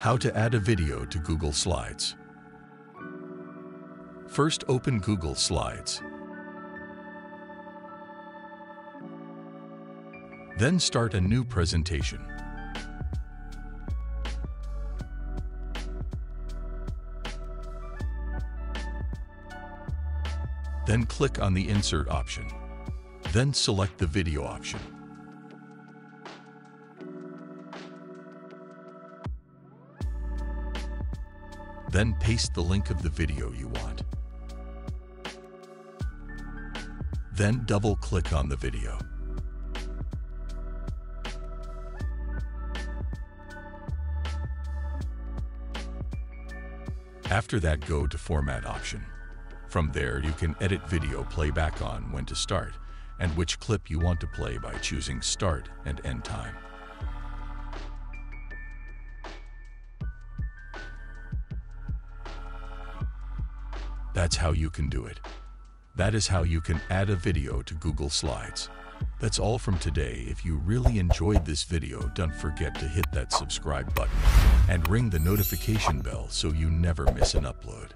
How to add a video to Google Slides. First open Google Slides. Then start a new presentation. Then click on the Insert option. Then select the Video option. Then paste the link of the video you want. Then double-click on the video. After that, go to Format option. From there, you can edit video playback on when to start and which clip you want to play by choosing Start and End Time. That's how you can do it. That is how you can add a video to Google Slides. That's all from today. If you really enjoyed this video, don't forget to hit that subscribe button and ring the notification bell so you never miss an upload.